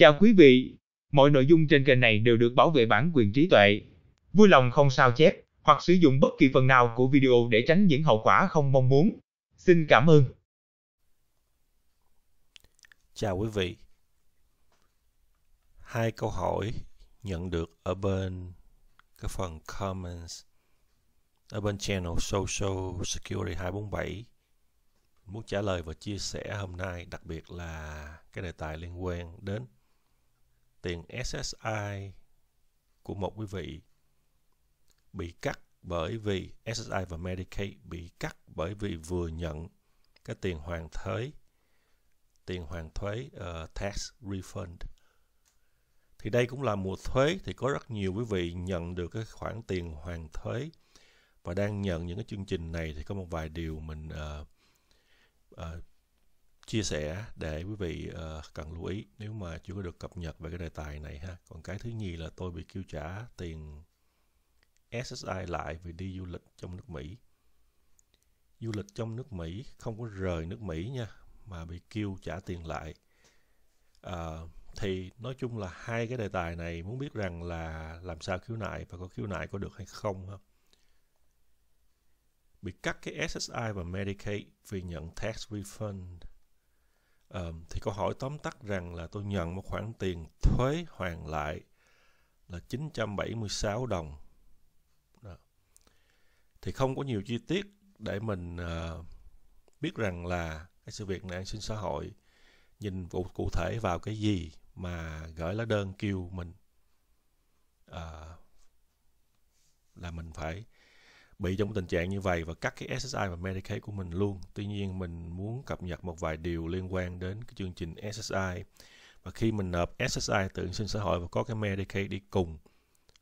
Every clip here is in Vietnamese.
Chào quý vị, mọi nội dung trên kênh này đều được bảo vệ bản quyền trí tuệ. Vui lòng không sao chép hoặc sử dụng bất kỳ phần nào của video để tránh những hậu quả không mong muốn. Xin cảm ơn. Chào quý vị. Hai câu hỏi nhận được ở bên cái phần comments ở bên channel Social Security 247 muốn trả lời và chia sẻ hôm nay đặc biệt là cái đề tài liên quan đến tiền SSI của một quý vị bị cắt bởi vì SSI và Medicaid bị cắt bởi vì vừa nhận cái tiền hoàn thuế tiền hoàn thuế uh, tax refund. Thì đây cũng là mùa thuế thì có rất nhiều quý vị nhận được cái khoản tiền hoàn thuế và đang nhận những cái chương trình này thì có một vài điều mình uh, uh, chia sẻ để quý vị uh, cần lưu ý nếu mà chưa có được cập nhật về cái đề tài này ha. Còn cái thứ nhì là tôi bị kêu trả tiền SSI lại vì đi du lịch trong nước Mỹ. Du lịch trong nước Mỹ không có rời nước Mỹ nha mà bị kêu trả tiền lại. Uh, thì nói chung là hai cái đề tài này muốn biết rằng là làm sao khiếu nại và có khiếu nại có được hay không ha bị cắt cái SSI và Medicaid vì nhận tax refund. Thì câu hỏi tóm tắt rằng là tôi nhận một khoản tiền thuế hoàn lại là 976 đồng. Đó. Thì không có nhiều chi tiết để mình uh, biết rằng là cái sự việc này an sinh xã hội nhìn vụ cụ thể vào cái gì mà gửi lá đơn kêu mình uh, là mình phải bị trong tình trạng như vậy và cắt cái SSI và Medicaid của mình luôn. Tuy nhiên mình muốn cập nhật một vài điều liên quan đến cái chương trình SSI và khi mình nộp SSI từ an sinh xã hội và có cái Medicaid đi cùng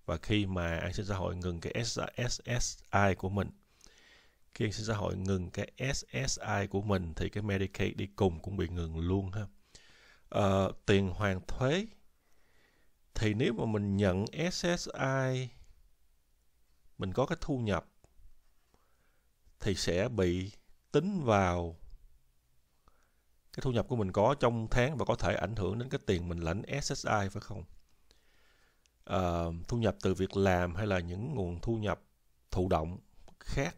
và khi mà an sinh xã hội ngừng cái SSI của mình khi an sinh xã hội ngừng cái SSI của mình thì cái Medicaid đi cùng cũng bị ngừng luôn ha. à, tiền hoàn thuế thì nếu mà mình nhận SSI mình có cái thu nhập thì sẽ bị tính vào cái thu nhập của mình có trong tháng và có thể ảnh hưởng đến cái tiền mình lãnh SSI phải không? À, thu nhập từ việc làm hay là những nguồn thu nhập thụ động khác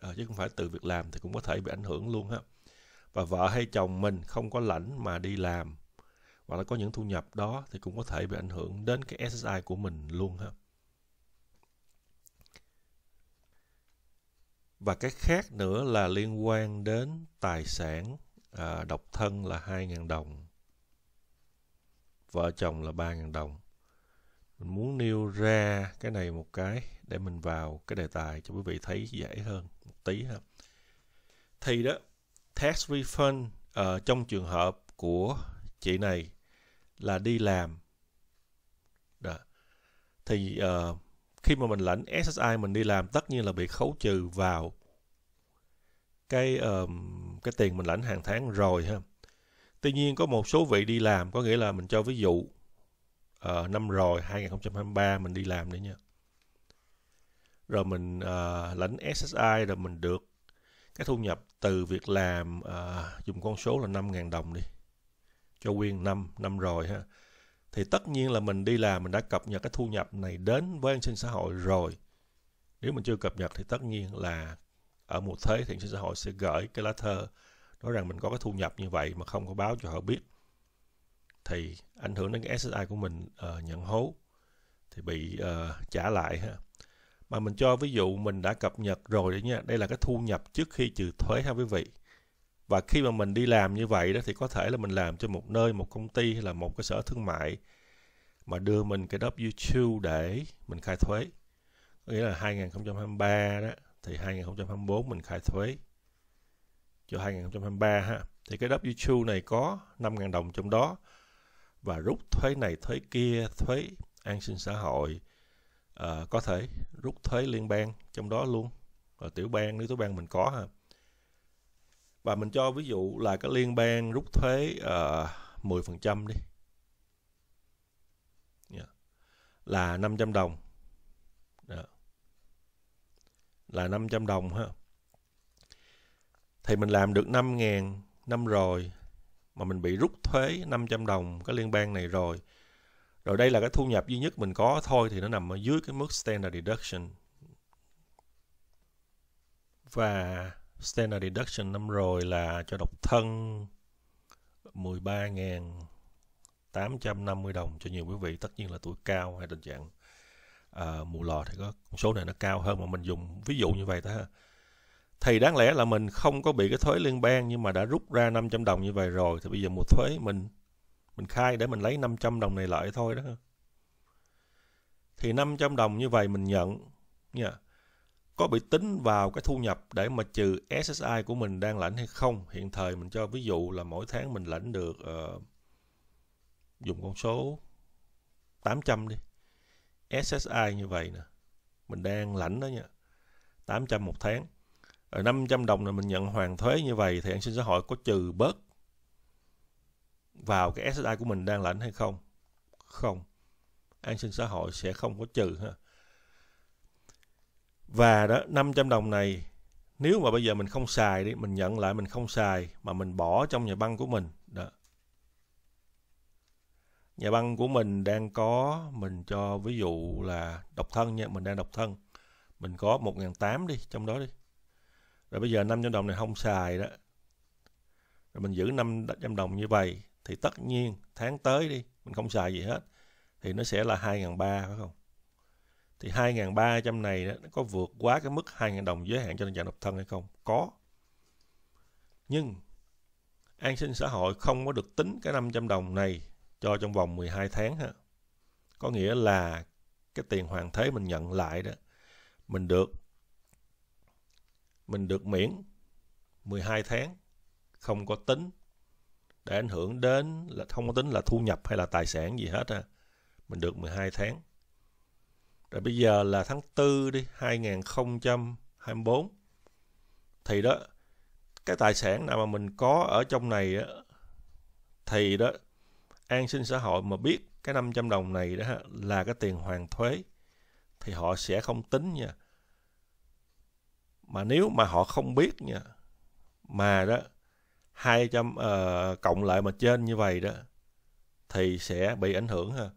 à, chứ không phải từ việc làm thì cũng có thể bị ảnh hưởng luôn ha. Và vợ hay chồng mình không có lãnh mà đi làm hoặc là có những thu nhập đó thì cũng có thể bị ảnh hưởng đến cái SSI của mình luôn ha. Và cái khác nữa là liên quan đến tài sản à, độc thân là 2.000 đồng. Vợ chồng là 3.000 đồng. Mình muốn nêu ra cái này một cái để mình vào cái đề tài cho quý vị thấy dễ hơn một tí ha. Thì đó tax refund uh, trong trường hợp của chị này là đi làm. Đó. thì uh, khi mà mình lãnh SSI mình đi làm tất nhiên là bị khấu trừ vào cái um, cái tiền mình lãnh hàng tháng rồi ha. Tuy nhiên có một số vị đi làm có nghĩa là mình cho ví dụ uh, năm rồi 2023 mình đi làm đấy nha. Rồi mình uh, lãnh SSI rồi mình được cái thu nhập từ việc làm uh, dùng con số là 5.000 đồng đi cho nguyên năm năm rồi ha thì tất nhiên là mình đi làm mình đã cập nhật cái thu nhập này đến với an sinh xã hội rồi. Nếu mình chưa cập nhật thì tất nhiên là ở một thế thì an sinh xã hội sẽ gửi cái lá thơ nói rằng mình có cái thu nhập như vậy mà không có báo cho họ biết. Thì ảnh hưởng đến cái SSI của mình uh, nhận hố thì bị uh, trả lại ha. Mà mình cho ví dụ mình đã cập nhật rồi đấy nha đây là cái thu nhập trước khi trừ thuế ha quý vị và khi mà mình đi làm như vậy đó thì có thể là mình làm cho một nơi một công ty hay là một cái sở thương mại mà đưa mình cái W2 để mình khai thuế. Có nghĩa là 2023 đó thì 2024 mình khai thuế cho 2023 ha. Thì cái W2 này có 5.000 đồng trong đó. Và rút thuế này thuế kia thuế an sinh xã hội uh, có thể rút thuế liên bang trong đó luôn. Và tiểu bang nếu tiểu bang mình có ha và mình cho ví dụ là cái liên bang rút thuế ờ, uh, 10% đi. Yeah. là 500 đồng. Đó. là 500 đồng ha. Thì mình làm được 5 ngàn năm rồi mà mình bị rút thuế 500 đồng cái liên bang này rồi. Rồi đây là cái thu nhập duy nhất mình có thôi thì nó nằm ở dưới cái mức standard deduction. Và standard deduction năm rồi là cho độc thân 13.850 đồng cho nhiều quý vị tất nhiên là tuổi cao hay tình trạng uh, mù lò thì có con số này nó cao hơn mà mình dùng ví dụ như vậy thôi ha. Thì đáng lẽ là mình không có bị cái thuế liên bang nhưng mà đã rút ra 500 đồng như vậy rồi thì bây giờ một thuế mình mình khai để mình lấy 500 đồng này lại thôi đó thì 500 đồng như vậy mình nhận nha có bị tính vào cái thu nhập để mà trừ SSI của mình đang lãnh hay không? Hiện thời mình cho ví dụ là mỗi tháng mình lãnh được uh, dùng con số 800 đi. SSI như vậy nè mình đang lãnh đó nha 800 một tháng. Rồi 500 đồng là mình nhận hoàn thuế như vậy thì an sinh xã hội có trừ bớt vào cái SSI của mình đang lãnh hay không? Không. An sinh xã hội sẽ không có trừ ha và đó 500 đồng này, nếu mà bây giờ mình không xài đi, mình nhận lại mình không xài mà mình bỏ trong nhà băng của mình, đó. Nhà băng của mình đang có, mình cho ví dụ là độc thân nha, mình đang độc thân, mình có 1.800 đi, trong đó đi. Rồi bây giờ 500 đồng này không xài đó, rồi mình giữ 500 đồng như vậy thì tất nhiên tháng tới đi, mình không xài gì hết, thì nó sẽ là 2.300 phải không? Thì 2.300 này nó có vượt quá cái mức 2.000 đồng giới hạn cho đơn giản độc thân hay không? Có. Nhưng an sinh xã hội không có được tính cái 500 đồng này cho trong vòng 12 tháng ha. Có nghĩa là cái tiền hoàn thế mình nhận lại đó, mình được mình được miễn 12 tháng, không có tính để ảnh hưởng đến là không có tính là thu nhập hay là tài sản gì hết ha. Mình được 12 tháng. Rồi bây giờ là tháng 4 đi, 2024. Thì đó, cái tài sản nào mà mình có ở trong này á, thì đó, an sinh xã hội mà biết cái 500 đồng này đó là cái tiền hoàn thuế thì họ sẽ không tính nha. Mà nếu mà họ không biết nha, mà đó 200 uh, ờ, cộng lại mà trên như vậy đó thì sẽ bị ảnh hưởng ha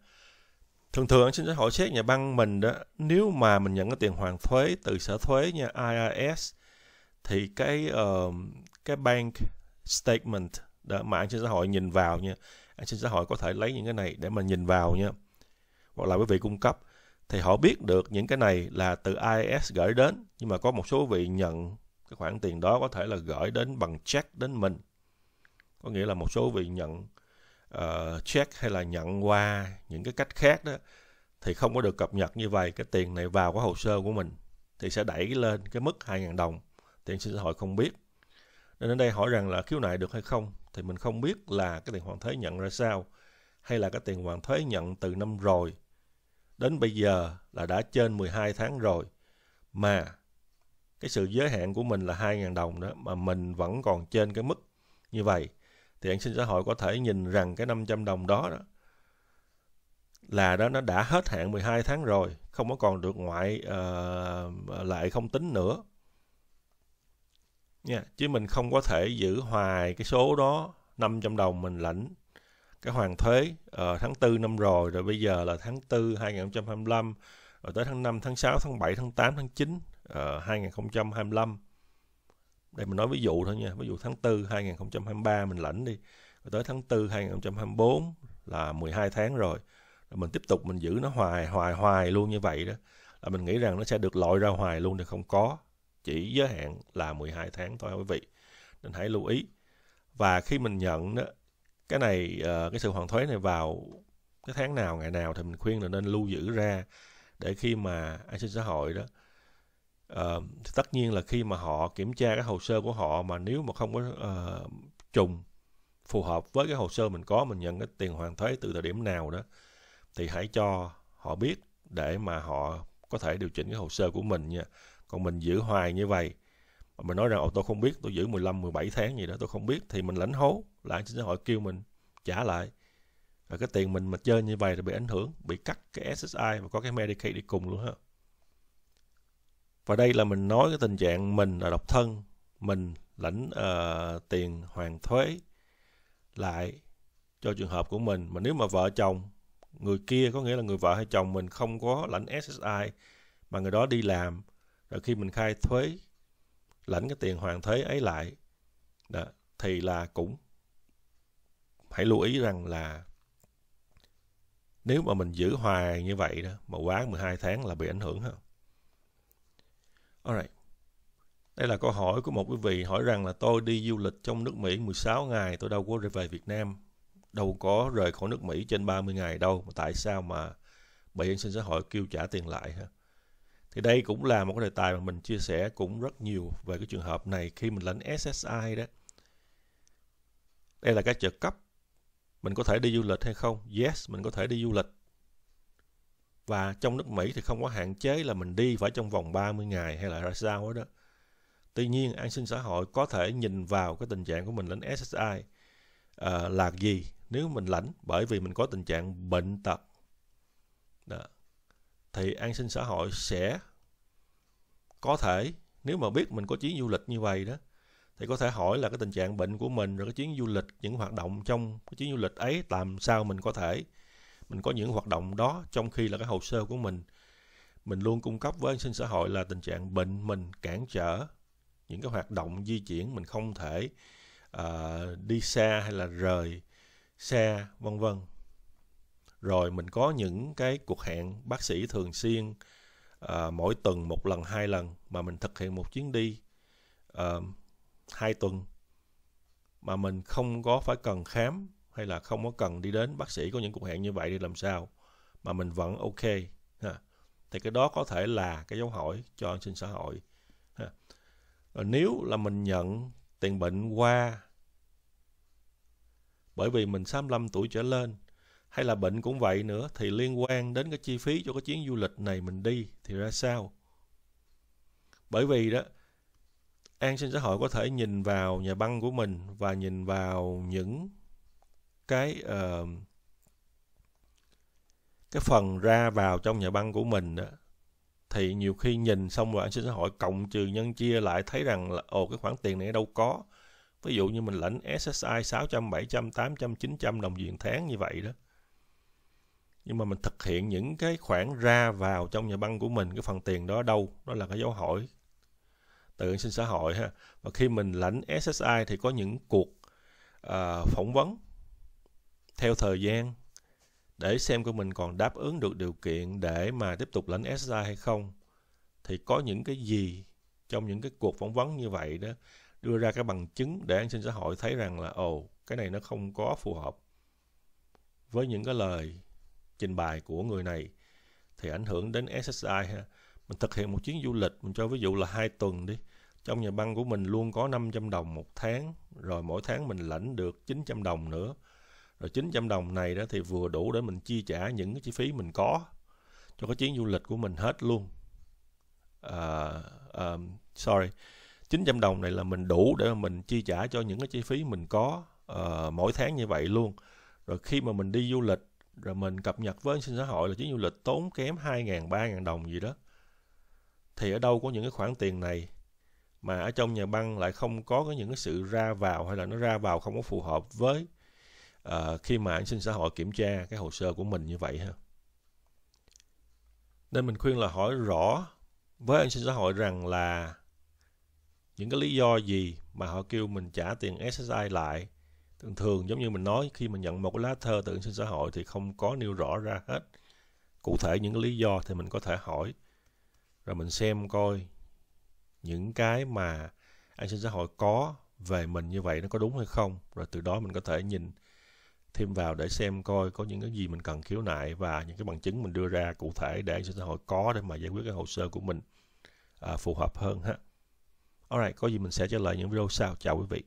thường thường xin hội xét nhà băng mình đó nếu mà mình nhận cái tiền hoàn thuế từ sở thuế nha IRS thì cái uh, cái bank statement đó mà an sinh xã hội nhìn vào nha an sinh xã hội có thể lấy những cái này để mà nhìn vào nha hoặc là quý vị cung cấp. Thì họ biết được những cái này là từ IRS gửi đến nhưng mà có một số vị nhận cái khoản tiền đó có thể là gửi đến bằng check đến mình. Có nghĩa là một số vị nhận uh, check hay là nhận qua những cái cách khác đó thì không có được cập nhật như vậy cái tiền này vào cái hồ sơ của mình thì sẽ đẩy lên cái mức 2.000 đồng tiền sinh xã hội không biết. Nên đến đây hỏi rằng là khiếu nại được hay không thì mình không biết là cái tiền hoàn thuế nhận ra sao hay là cái tiền hoàn thuế nhận từ năm rồi đến bây giờ là đã trên 12 tháng rồi mà cái sự giới hạn của mình là 2.000 đồng đó mà mình vẫn còn trên cái mức như vậy thì an sinh xã hội có thể nhìn rằng cái 500 đồng đó, đó là đó nó đã hết hạn 12 tháng rồi, không có còn được ngoại uh, lại không tính nữa. Nha, chứ mình không có thể giữ hoài cái số đó 500 đồng mình lãnh cái hoàn thuế uh, tháng 4 năm rồi rồi bây giờ là tháng 4 2025 rồi tới tháng 5 tháng 6 tháng 7 tháng 8 tháng 9 uh, 2025 đây, mình nói ví dụ thôi nha. Ví dụ tháng 4 2023 mình lãnh đi. Rồi tới tháng 4 2024 là 12 tháng rồi. Rồi mình tiếp tục mình giữ nó hoài hoài hoài luôn như vậy đó. Là mình nghĩ rằng nó sẽ được lội ra hoài luôn thì không có. Chỉ giới hạn là 12 tháng thôi quý vị. Nên hãy lưu ý. Và khi mình nhận đó, cái này ờ, cái sự hoàn thuế này vào cái tháng nào, ngày nào thì mình khuyên là nên lưu giữ ra để khi mà an sinh xã hội đó uh, thì tất nhiên là khi mà họ kiểm tra cái hồ sơ của họ mà nếu mà không có uh, trùng phù hợp với cái hồ sơ mình có mình nhận cái tiền hoàn thuế từ thời điểm nào đó thì hãy cho họ biết để mà họ có thể điều chỉnh cái hồ sơ của mình nha. Còn mình giữ hoài như vậy mà mình nói rằng tôi không biết tôi giữ 15 17 tháng gì đó tôi không biết thì mình lãnh hố là chính xã hội kêu mình trả lại. Rồi cái tiền mình mà chơi như vậy thì bị ảnh hưởng bị cắt cái SSI và có cái Medicaid đi cùng luôn ha và đây là mình nói cái tình trạng mình là độc thân mình lãnh uh, tiền hoàn thuế lại cho trường hợp của mình. Mà nếu mà vợ chồng người kia có nghĩa là người vợ hay chồng mình không có lãnh SSI mà người đó đi làm rồi khi mình khai thuế lãnh cái tiền hoàn thuế ấy lại đó, thì là cũng hãy lưu ý rằng là nếu mà mình giữ hoài như vậy đó mà quá 12 tháng là bị ảnh hưởng không Alright. Đây là câu hỏi của một quý vị hỏi rằng là tôi đi du lịch trong nước Mỹ 16 ngày, tôi đâu có về Việt Nam, đâu có rời khỏi nước Mỹ trên 30 ngày đâu, mà tại sao mà Bảo hiểm sinh xã hội kêu trả tiền lại ha? Thì đây cũng là một cái đề tài mà mình chia sẻ cũng rất nhiều về cái trường hợp này khi mình lãnh SSI đó. Đây là cái trợ cấp. Mình có thể đi du lịch hay không? Yes, mình có thể đi du lịch. Và trong nước Mỹ thì không có hạn chế là mình đi phải trong vòng 30 ngày hay là ra sao đó. Tuy nhiên, an sinh xã hội có thể nhìn vào cái tình trạng của mình lãnh SSI uh, ờ, là gì nếu mình lãnh bởi vì mình có tình trạng bệnh tật. Đó. Thì an sinh xã hội sẽ có thể nếu mà biết mình có chuyến du lịch như vậy đó thì có thể hỏi là cái tình trạng bệnh của mình rồi cái chuyến du lịch những hoạt động trong cái chuyến du lịch ấy làm sao mình có thể mình có những hoạt động đó trong khi là cái hồ sơ của mình. Mình luôn cung cấp với an sinh xã hội là tình trạng bệnh mình cản trở những cái hoạt động di chuyển mình không thể uh, đi xa hay là rời xe vân vân. Rồi mình có những cái cuộc hẹn bác sĩ thường xuyên uh, mỗi tuần một lần hai lần mà mình thực hiện một chuyến đi uh, hai tuần mà mình không có phải cần khám hay là không có cần đi đến bác sĩ có những cuộc hẹn như vậy thì làm sao mà mình vẫn ok, ha. thì cái đó có thể là cái dấu hỏi cho an sinh xã hội, ha. Rồi nếu là mình nhận tiền bệnh qua bởi vì mình 65 tuổi trở lên, hay là bệnh cũng vậy nữa, thì liên quan đến cái chi phí cho cái chuyến du lịch này mình đi thì ra sao bởi vì đó, an sinh xã hội có thể nhìn vào nhà băng của mình và nhìn vào những cái uh, cái phần ra vào trong nhà băng của mình đó thì nhiều khi nhìn xong rồi an sinh xã hội cộng trừ nhân chia lại thấy rằng là ồ cái khoản tiền này đâu có. Ví dụ như mình lãnh SSI 600, 700, 800, 900 đồng tiền tháng như vậy đó. Nhưng mà mình thực hiện những cái khoản ra vào trong nhà băng của mình cái phần tiền đó đâu? Đó là cái dấu hỏi từ an sinh xã hội ha. Và khi mình lãnh SSI thì có những cuộc uh, phỏng vấn theo thời gian, để xem của mình còn đáp ứng được điều kiện để mà tiếp tục lãnh SSI hay không, thì có những cái gì trong những cái cuộc phỏng vấn như vậy đó, đưa ra cái bằng chứng để an sinh xã hội thấy rằng là, ồ, cái này nó không có phù hợp với những cái lời trình bày của người này, thì ảnh hưởng đến SSI ha. Mình thực hiện một chuyến du lịch, mình cho ví dụ là hai tuần đi, trong nhà băng của mình luôn có 500 đồng một tháng, rồi mỗi tháng mình lãnh được 900 đồng nữa rồi 900 đồng này đó thì vừa đủ để mình chi trả những cái chi phí mình có cho cái chuyến du lịch của mình hết luôn. Uh, um, sorry 900 đồng này là mình đủ để mà mình chi trả cho những cái chi phí mình có uh, mỗi tháng như vậy luôn. Rồi khi mà mình đi du lịch rồi mình cập nhật với sinh xã hội là chuyến du lịch tốn kém 2.000, 3.000 đồng gì đó. Thì ở đâu có những cái khoản tiền này mà ở trong nhà băng lại không có những cái sự ra vào hay là nó ra vào không có phù hợp với uh, khi mà an sinh xã hội kiểm tra cái hồ sơ của mình như vậy ha. Nên mình khuyên là hỏi rõ với an sinh xã hội rằng là những cái lý do gì mà họ kêu mình trả tiền SSI lại. Thường thường giống như mình nói khi mình nhận một cái lá thơ từ an sinh xã hội thì không có nêu rõ ra hết. Cụ thể những cái lý do thì mình có thể hỏi. Rồi mình xem coi những cái mà an sinh xã hội có về mình như vậy nó có đúng hay không. Rồi từ đó mình có thể nhìn thêm vào để xem coi có những cái gì mình cần khiếu nại và những cái bằng chứng mình đưa ra cụ thể để cho xã hội có để mà giải quyết cái hồ sơ của mình à, phù hợp hơn ha. Alright, có gì mình sẽ trả lời những video sau. Chào quý vị.